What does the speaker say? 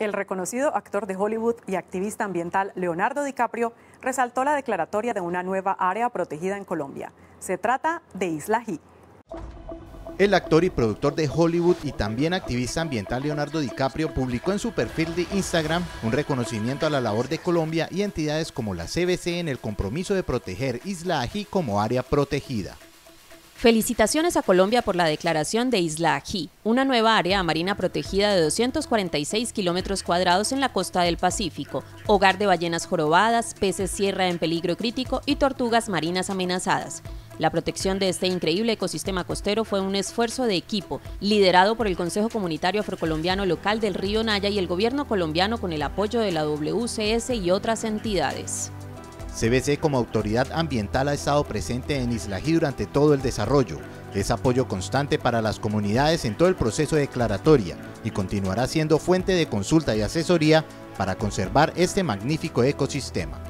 El reconocido actor de Hollywood y activista ambiental Leonardo DiCaprio resaltó la declaratoria de una nueva área protegida en Colombia. Se trata de Isla G. El actor y productor de Hollywood y también activista ambiental Leonardo DiCaprio publicó en su perfil de Instagram un reconocimiento a la labor de Colombia y entidades como la CBC en el compromiso de proteger Isla Ají como área protegida. Felicitaciones a Colombia por la declaración de Isla Ají, una nueva área marina protegida de 246 kilómetros cuadrados en la costa del Pacífico, hogar de ballenas jorobadas, peces sierra en peligro crítico y tortugas marinas amenazadas. La protección de este increíble ecosistema costero fue un esfuerzo de equipo, liderado por el Consejo Comunitario Afrocolombiano Local del Río Naya y el gobierno colombiano con el apoyo de la WCS y otras entidades. CBC como autoridad ambiental ha estado presente en Islají durante todo el desarrollo. Es apoyo constante para las comunidades en todo el proceso de declaratoria y continuará siendo fuente de consulta y asesoría para conservar este magnífico ecosistema.